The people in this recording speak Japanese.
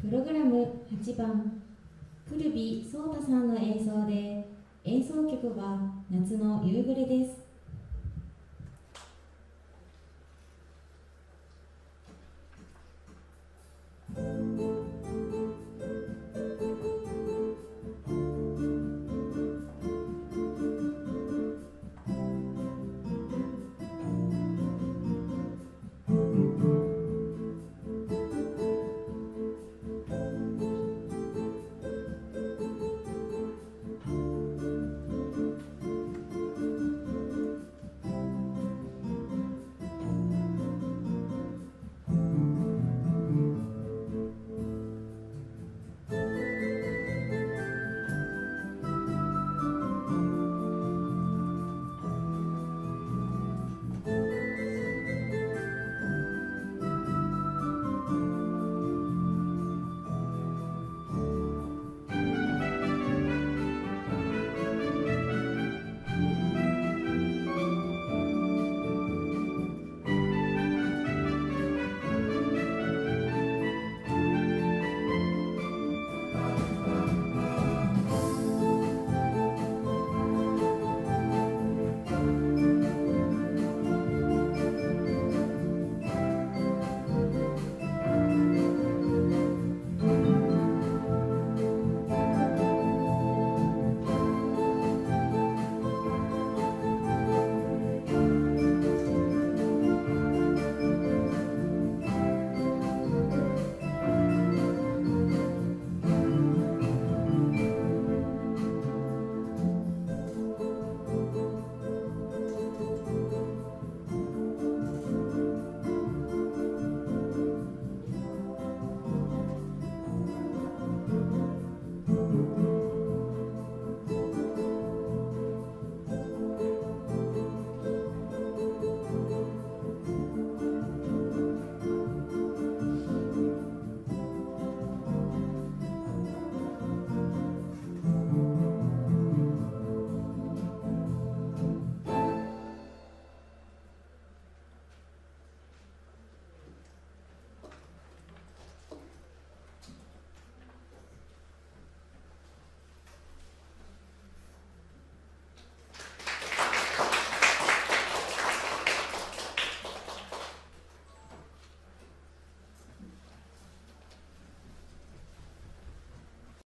プログラム8番。古ビ颯太さんの演奏で演奏曲は夏の夕暮れです。